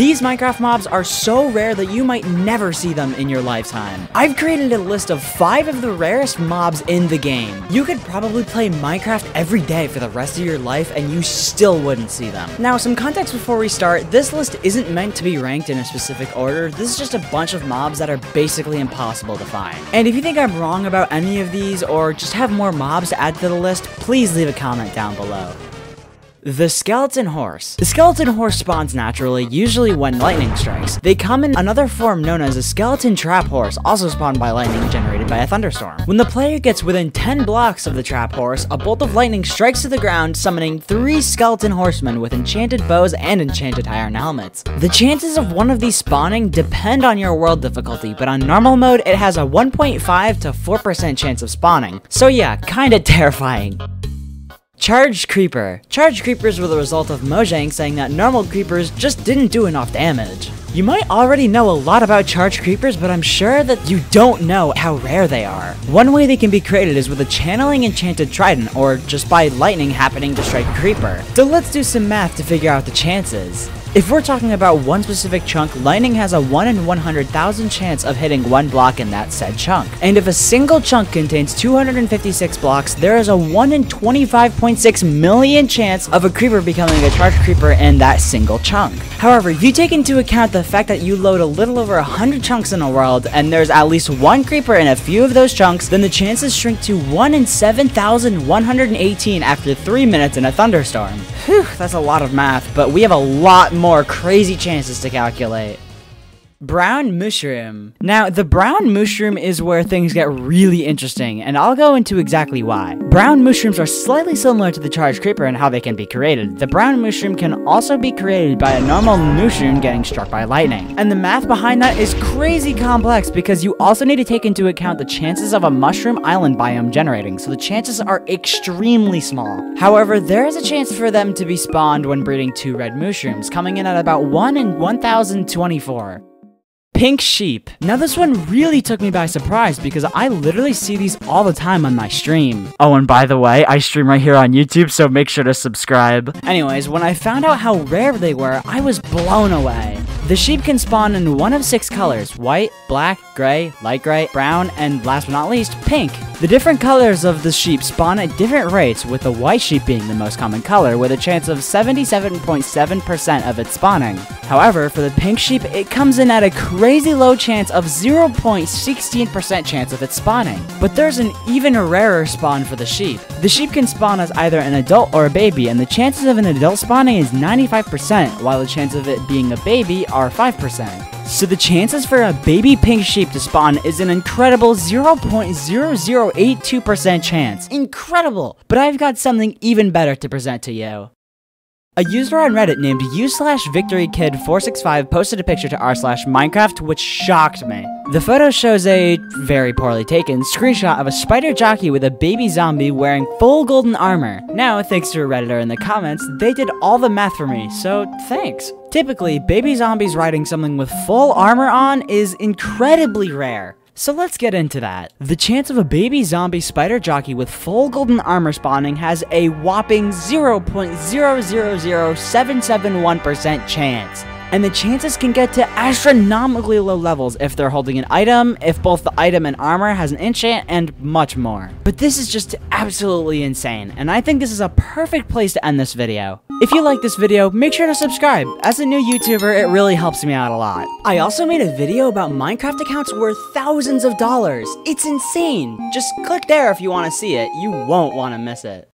These Minecraft mobs are so rare that you might never see them in your lifetime. I've created a list of 5 of the rarest mobs in the game. You could probably play Minecraft every day for the rest of your life and you still wouldn't see them. Now, some context before we start, this list isn't meant to be ranked in a specific order, this is just a bunch of mobs that are basically impossible to find. And if you think I'm wrong about any of these, or just have more mobs to add to the list, please leave a comment down below. The Skeleton Horse. The Skeleton Horse spawns naturally, usually when lightning strikes. They come in another form known as a Skeleton Trap Horse, also spawned by lightning generated by a thunderstorm. When the player gets within 10 blocks of the Trap Horse, a bolt of lightning strikes to the ground, summoning three Skeleton Horsemen with enchanted bows and enchanted iron helmets. The chances of one of these spawning depend on your world difficulty, but on normal mode, it has a 1.5 to 4% chance of spawning. So yeah, kinda terrifying. Charged Creeper. Charged Creepers were the result of Mojang saying that normal creepers just didn't do enough damage. You might already know a lot about charged creepers, but I'm sure that you don't know how rare they are. One way they can be created is with a channeling enchanted trident, or just by lightning happening to strike a creeper. So let's do some math to figure out the chances. If we're talking about one specific chunk, lightning has a 1 in 100,000 chance of hitting one block in that said chunk. And if a single chunk contains 256 blocks, there is a 1 in 25.6 million chance of a creeper becoming a charged creeper in that single chunk. However, if you take into account the fact that you load a little over 100 chunks in a world, and there's at least one creeper in a few of those chunks, then the chances shrink to 1 in 7,118 after 3 minutes in a thunderstorm. Whew, that's a lot of math, but we have a lot more crazy chances to calculate. Brown mushroom. Now, the brown mushroom is where things get really interesting, and I'll go into exactly why. Brown mushrooms are slightly similar to the charged creeper in how they can be created. The brown mushroom can also be created by a normal mushroom getting struck by lightning. And the math behind that is crazy complex because you also need to take into account the chances of a mushroom island biome generating, so the chances are extremely small. However, there is a chance for them to be spawned when breeding two red mushrooms, coming in at about 1 in 1024. Pink sheep. Now this one really took me by surprise because I literally see these all the time on my stream. Oh, and by the way, I stream right here on YouTube, so make sure to subscribe. Anyways, when I found out how rare they were, I was blown away. The sheep can spawn in one of six colors, white, black, gray, light gray, brown, and last but not least, pink. The different colors of the sheep spawn at different rates, with the white sheep being the most common color, with a chance of 77.7% of its spawning. However, for the pink sheep, it comes in at a crazy low chance of 0.16% chance of its spawning. But there's an even rarer spawn for the sheep. The sheep can spawn as either an adult or a baby, and the chances of an adult spawning is 95%, while the chance of it being a baby are 5%. So the chances for a baby pink sheep to spawn is an incredible 0.0082% chance. Incredible! But I've got something even better to present to you. A user on Reddit named u slash victorykid465 posted a picture to r slash Minecraft which shocked me. The photo shows a, very poorly taken, screenshot of a spider jockey with a baby zombie wearing full golden armor. Now, thanks to a redditor in the comments, they did all the math for me, so thanks. Typically, baby zombies riding something with full armor on is incredibly rare. So let's get into that. The chance of a baby zombie spider jockey with full golden armor spawning has a whopping 0.000771% chance and the chances can get to astronomically low levels if they're holding an item, if both the item and armor has an enchant, and much more. But this is just absolutely insane, and I think this is a perfect place to end this video. If you like this video, make sure to subscribe. As a new YouTuber, it really helps me out a lot. I also made a video about Minecraft accounts worth thousands of dollars. It's insane. Just click there if you want to see it. You won't want to miss it.